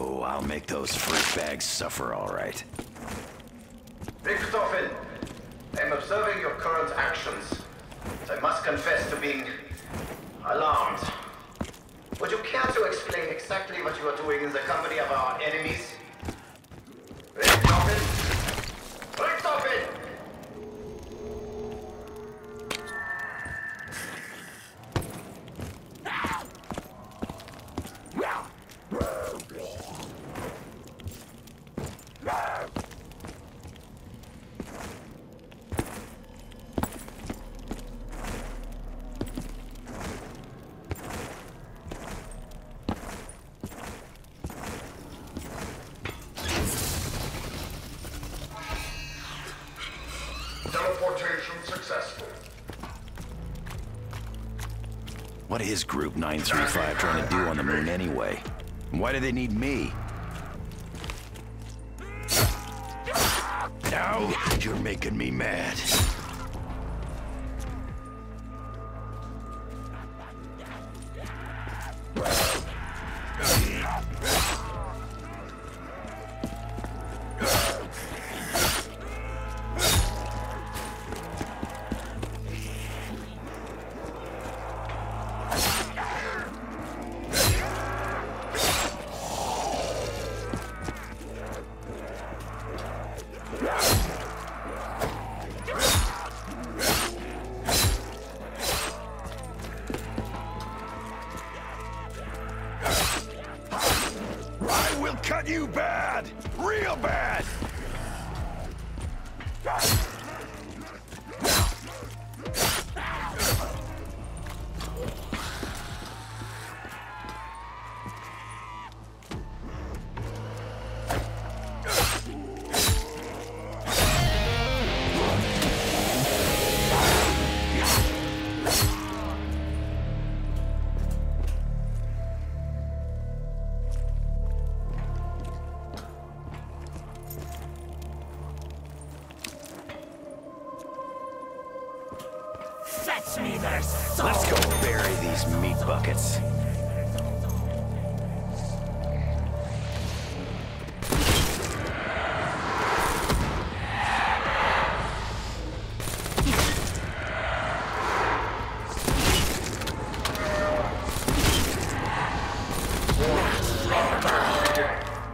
Oh, I'll make those fruit bags suffer all right. Richtofen, I'm observing your current actions. I must confess to being alarmed. Would you care to explain exactly what you are doing in the company of our enemies? Teleportation successful. What is Group 935 trying to do on the moon anyway? Why do they need me? Now you're making me mad. Meat.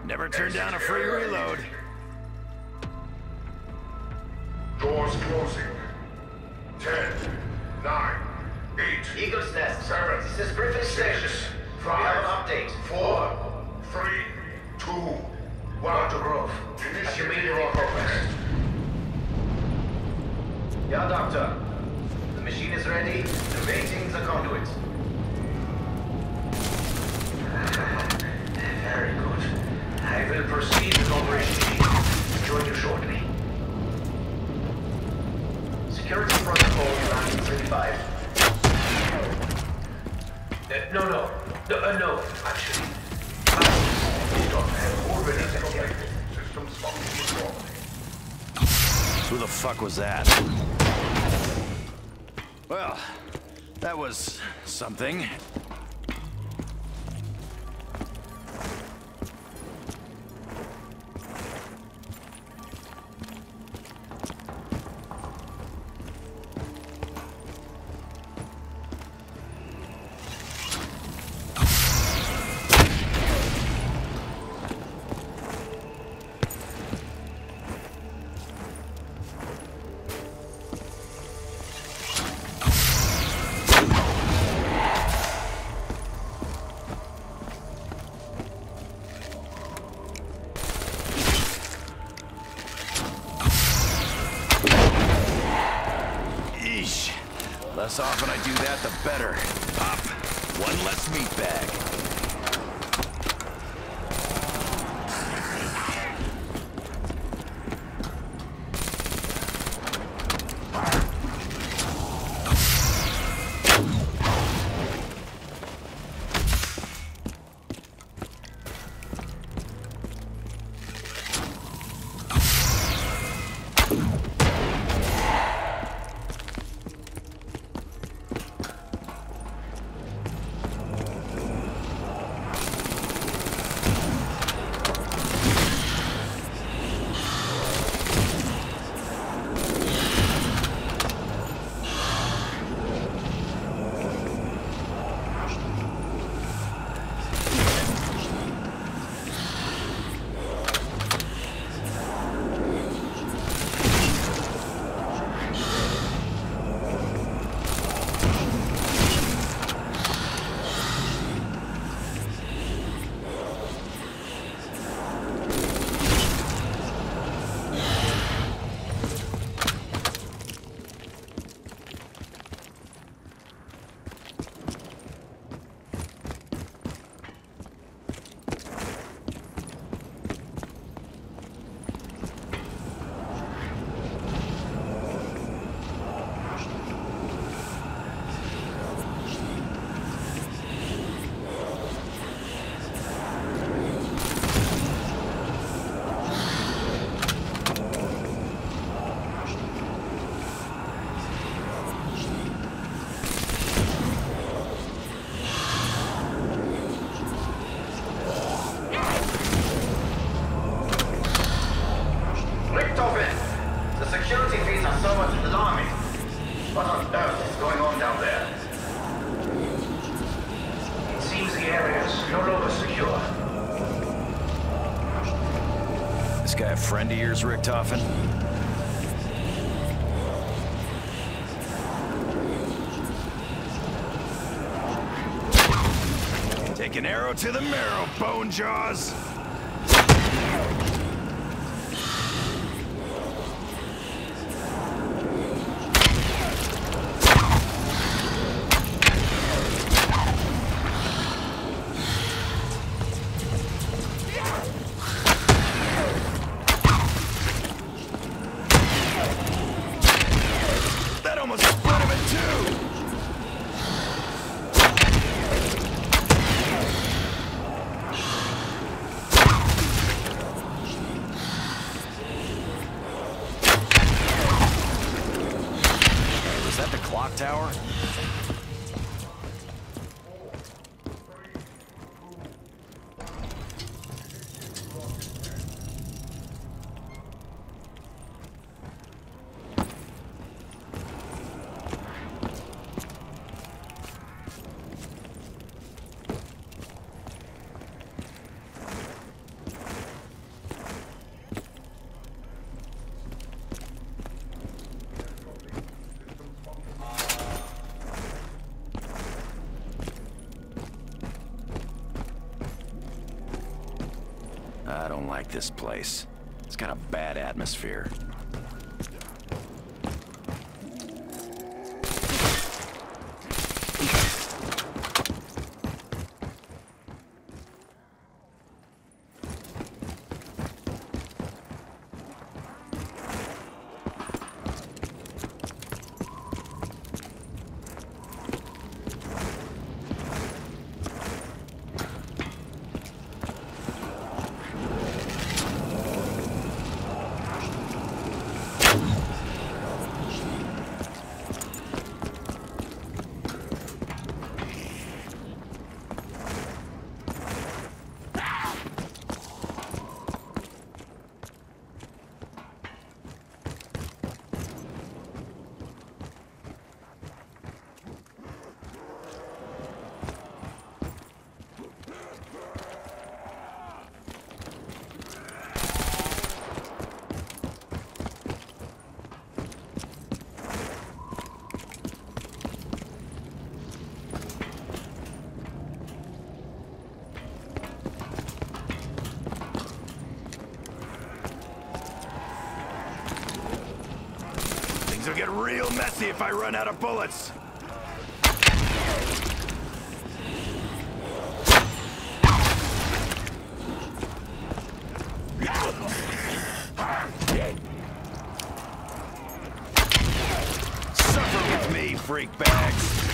Never turn down a free reload. Doors closing. Ten, nine, eight, Eagle's Nest. seven, This is Griffin Station. six, We have an five, update. four, three, two, one. Dr. Groph. Initiating Community progress. Yeah, Doctor. The machine is ready. Awaiting the conduit. Very good. I will proceed with Operation. Join you shortly. Security Protocol 935. Uh, no, no. No, uh, no, actually. Who the fuck was that? Well, that was something. Do that, the better. Pop, One less meat bag. Friend of yours, Richtofen? Take an arrow to the marrow, Bone Jaws! I don't like this place. It's got a bad atmosphere. Real messy if I run out of bullets. Suffer with me, freak bags.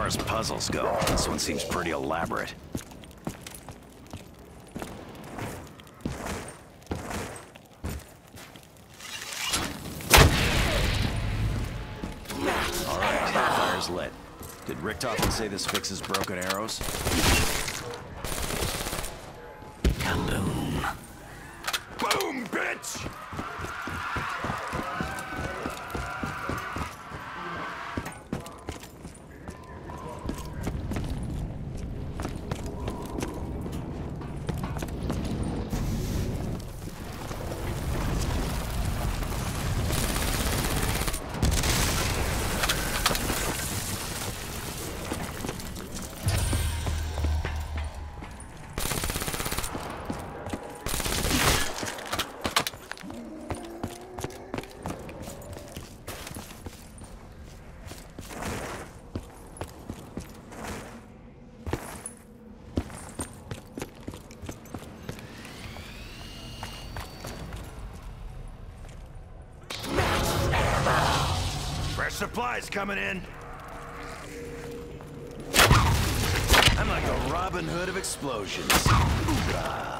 Far as puzzles go, this one seems pretty elaborate. All right, fire's lit. Did Richtofen say this fixes broken arrows? Supplies coming in. I'm like a Robin Hood of explosions. Hoorah. primitive,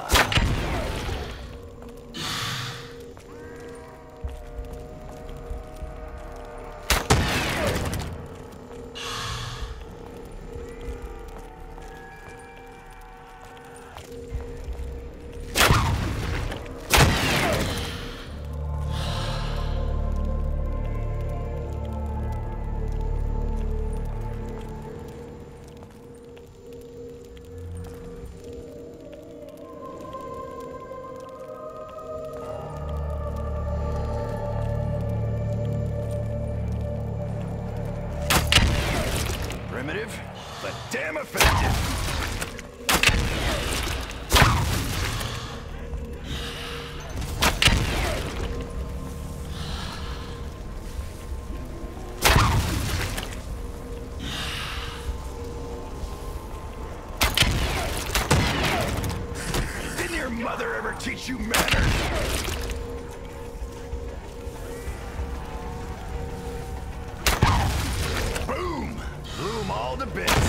damn effective. Didn't your mother ever teach you manners? Boom! All to bits.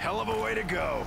Hell of a way to go.